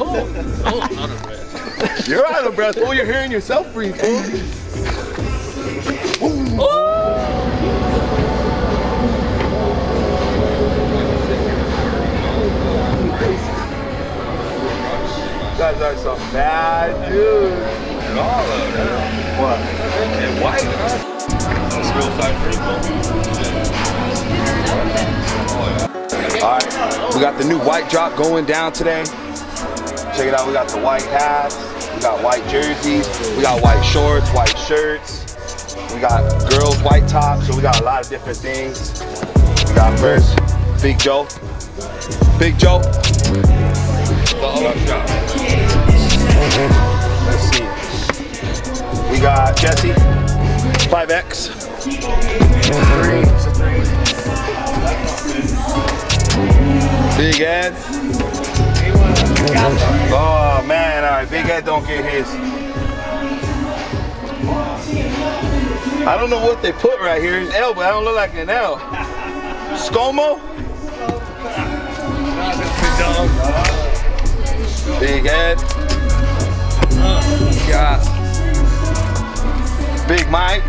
Oh, oh, out of breath. You're out of breath. Oh, you're hearing yourself breathe. Oh, guys are some bad dudes. All of them. What? And white. That's real side pretty All right, we got the new white drop going down today. Check it out, we got the white hats, we got white jerseys, we got white shorts, white shirts, we got girls white tops, so we got a lot of different things. We got first, Big Joe. Big Joe. Let's see. We got Jesse, 5X. Three. Big Ed. Oh man, all right, Big Ed don't get his. I don't know what they put right here. It's L, but I don't look like an L. ScoMo? Big Ed. Yeah. Big Mike.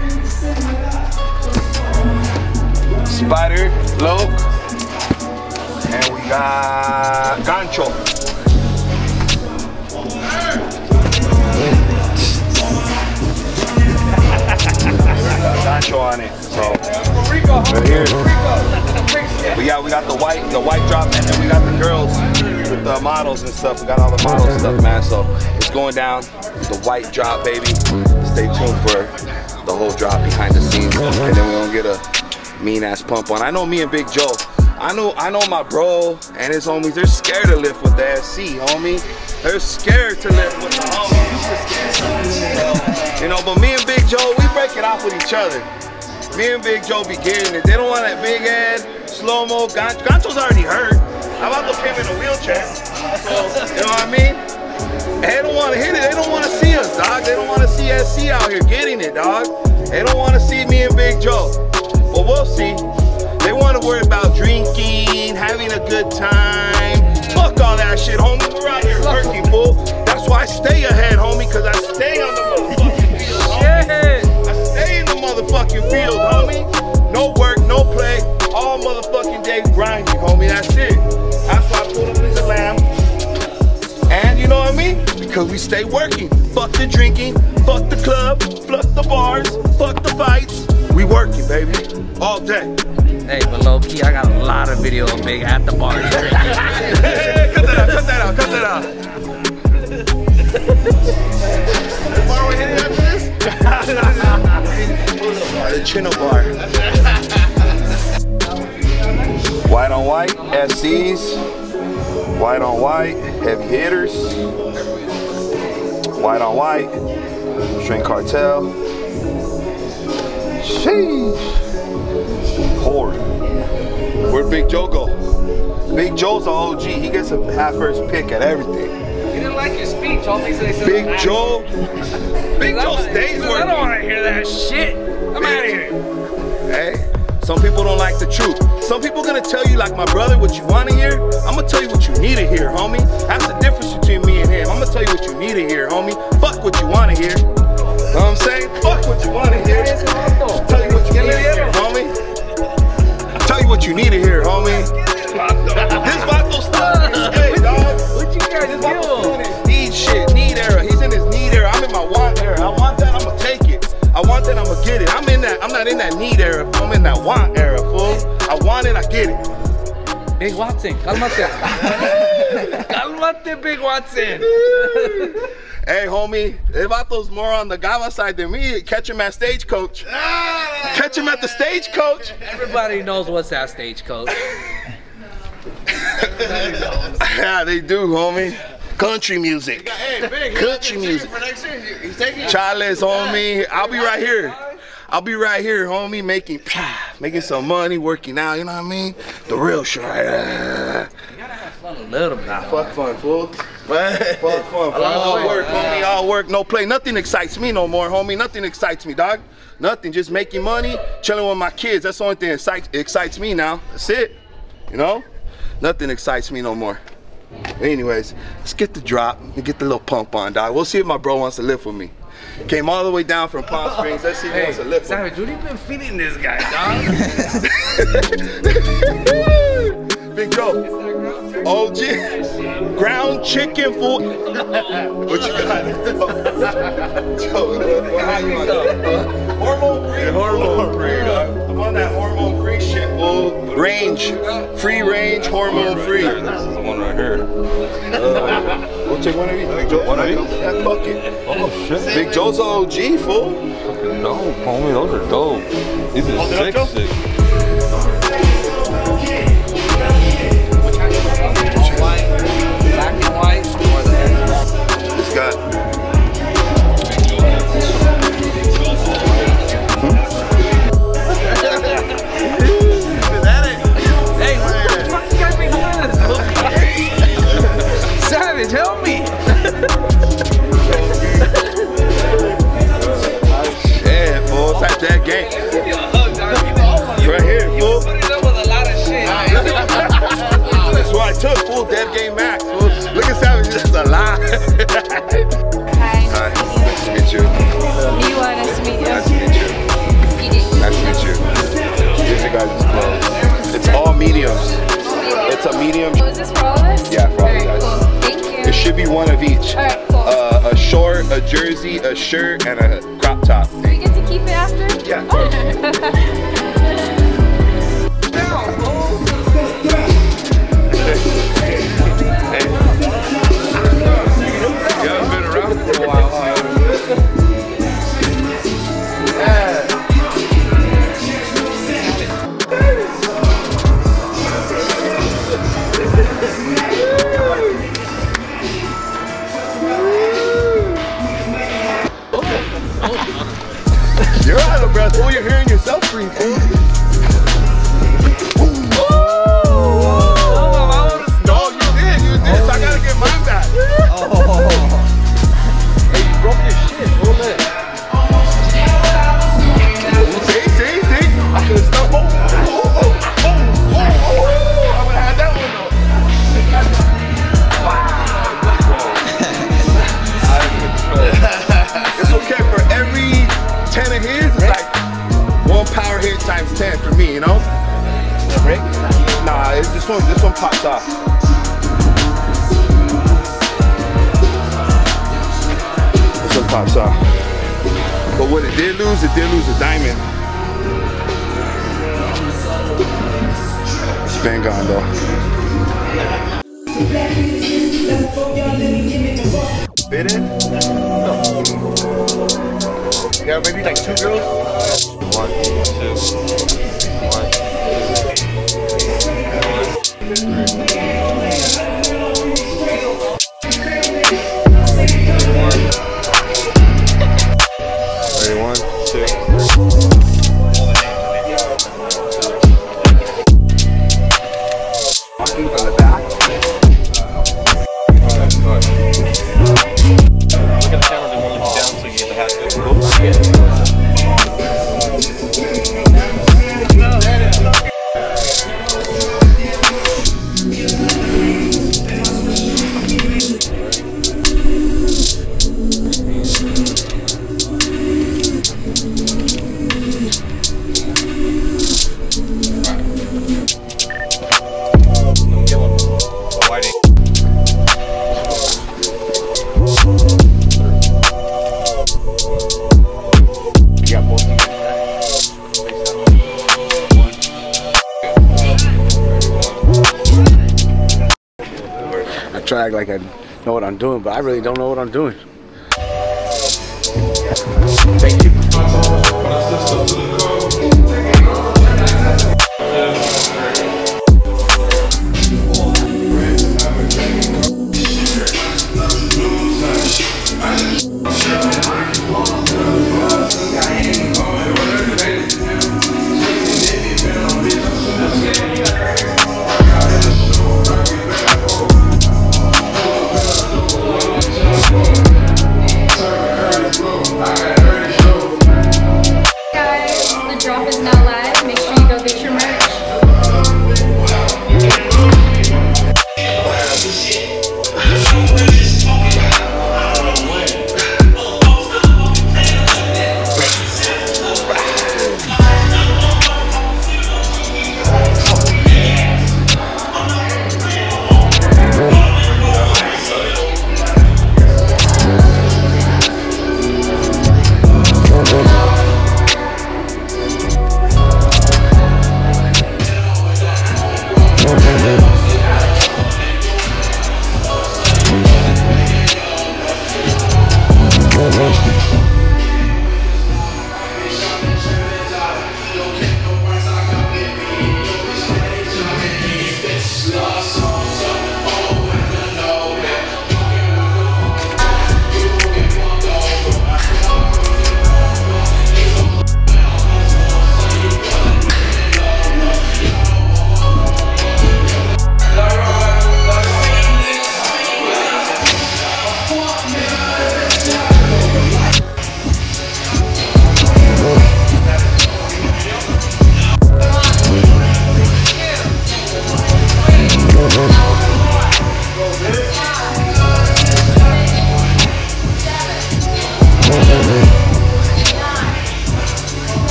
Spider, Loke. And we got Gancho. Gancho on it. So right here. But yeah, we got the white, the white drop, and then we got the girls with the models and stuff. We got all the model stuff, man. So it's going down. The white drop, baby. Stay tuned for the whole drop behind the scenes, and then we're gonna get a mean ass pump on. I know me and Big Joe. I know, I know my bro and his homies. They're scared to lift with the SC, homie. They're scared to live with the homies. You know, but me and Big Joe, we break it off with each other. Me and Big Joe be getting it. They don't want that big head, slow mo. Gancho. Gancho's already hurt. I'm about to put him in a wheelchair. So, you know what I mean? They don't want to hit it. They don't want to see us, dog. They don't want to see SC out here getting it, dog. They don't want to see me and Big Joe. But we'll see. They want to worry about drinking, having a good time. Fuck all that shit, homie. We're out here working, fool. That's why I stay ahead, homie, because I stay on the motherfucking field, homie. I stay in the motherfucking field, homie. No work, no play, all motherfucking day grinding, homie. That's it. That's why I put up in the lamb. And you know what I mean? Because we stay working. Fuck the drinking, fuck the club, fuck the bars, fuck the fights. We working, baby. All day. Hey, but low key, I got a lot of video of Big at the bar. Hey, cut that out, cut that out, cut that out. Bar we hitting after this? the Chino bar. White on white, SCs. White on white, heavy hitters. White on white, Strength Cartel. Sheesh. Horde. Where'd Big Joe go? Big Joe's an OG. He gets a half first pick at everything. You didn't like your speech. All they say Big Joe. Big Joe stays where. I don't want to hear that shit. I'm out of here. Hey, some people don't like the truth. Some people gonna tell you like my brother what you wanna hear. I'm gonna tell you what you need to hear, homie. That's the difference between me and him. I'm gonna tell you what you need to hear, homie. Fuck what you wanna hear. Know what I'm saying? Fuck what want era, fool. I want it, I get it. Big Watson, cálmate. cálmate, Big Watson. Hey, homie, if Vato's more on the Gava side than me, catch him at stagecoach. Catch him at the stagecoach. Everybody knows what's that stagecoach. Yeah, they do, homie. Country music. Hey, big. Country music. For next year, he's taking Chales, homie. I'll be right here. I'll be right here, homie, making making some money, working out, you know what I mean? The real shit. Got to hustle a little bit. Fuck fun, fool. Fuck fun, fool. All work, homie, all work, no play. Nothing excites me no more, homie. Nothing excites me, dog. Nothing, just making money, chilling with my kids. That's the only thing that excites, excites me now. That's it, you know? Nothing excites me no more. Anyways, let's get the drop and get the little pump on, dog. We'll see if my bro wants to lift with me. Came all the way down from Palm oh. Springs. Let's see if he wants to lift Savage, what have you been feeding this guy, dog? Big Joe. OG. Ground chicken for. what you got? Joe, what, how you on? Hormone free. hormone free. I'm on that hormone free shit, fool. Range. Free range, hormone free. This is the one right here. Uh, we'll take one of these. One of these? That bucket. Oh. Shit. Big Joe's OG, fool. Fucking dope, homie. Those are dope. These are sick, sick. Shirt, and a Nah, it's, this one this one pops off. This one pops off. But what it did lose, it did lose a diamond. It's been gone though. Fit in? Yeah, maybe like two girls. One, two, Like I know what I'm doing, but I really don't know what I'm doing. Thank you.